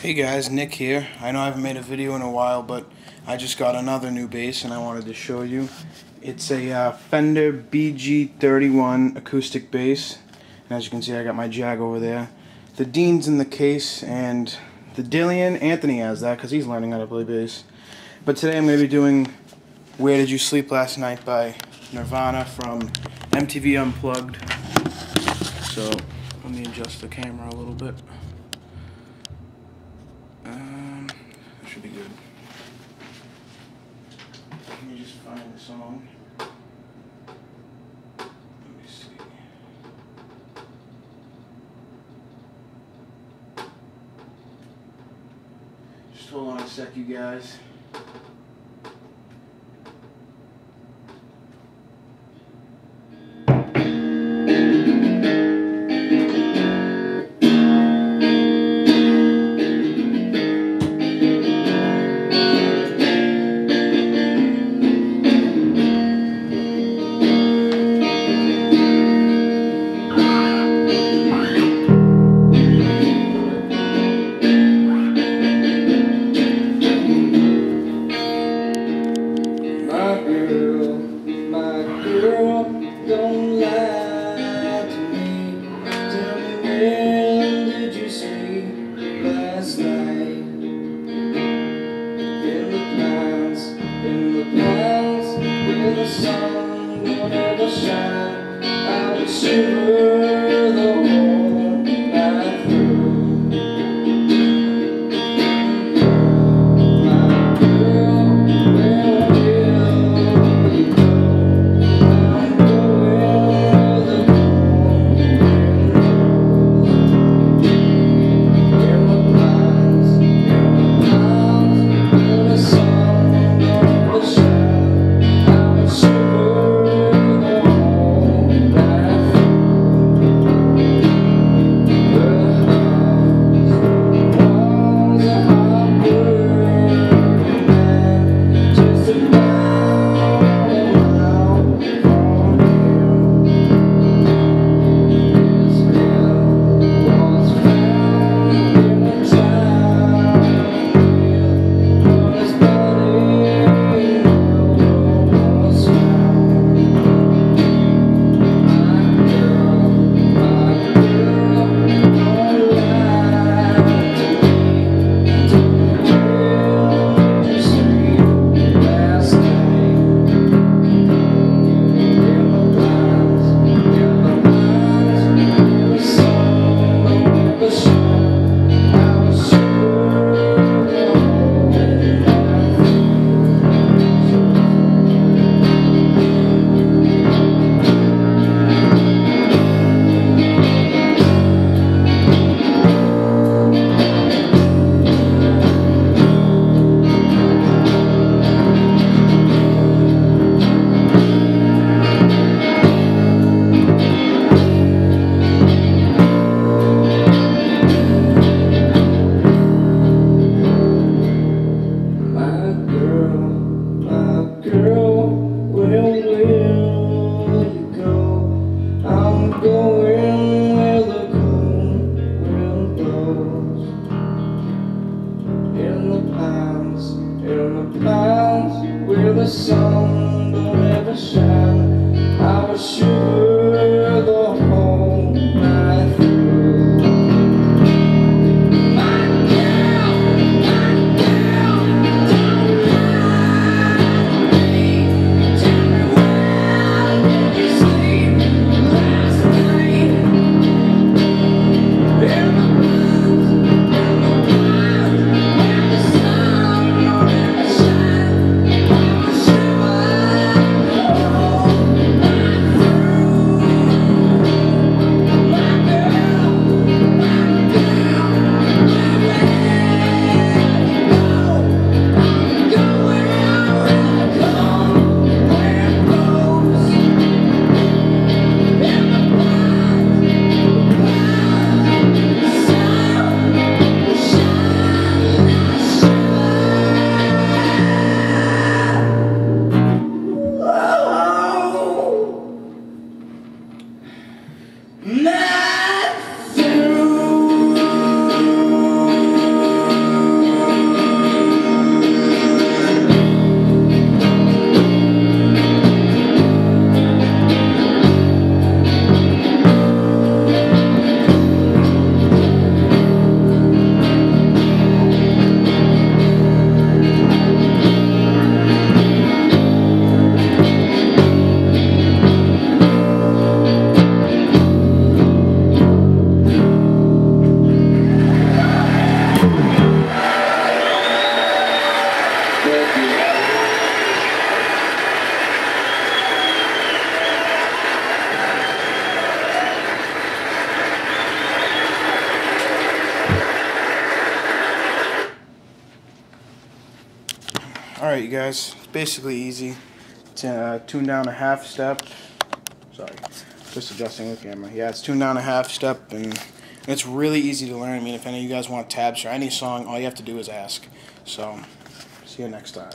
Hey guys, Nick here. I know I haven't made a video in a while, but I just got another new bass and I wanted to show you. It's a uh, Fender BG31 acoustic bass. And as you can see, I got my Jag over there. The Dean's in the case, and the Dillion, Anthony has that because he's learning how to play bass. But today I'm going to be doing Where Did You Sleep Last Night by Nirvana from MTV Unplugged. So, let me adjust the camera a little bit. Um, should be good. Let me just find the song. Let me see. Just hold on a sec, you guys. Girl, my girl, don't lie to me. Tell me when did you sleep last night? In the pines, in the pines, where the sun don't ever shine. I would shiver you go? I'm going where the cool wind blows. In the pines, in the pines, where the sun Alright, you guys. It's basically easy. To uh, tune down a half step. Sorry. Just adjusting the camera. Yeah, it's tuned down a half step, and it's really easy to learn. I mean, if any of you guys want tabs for any song, all you have to do is ask. So, see you next time.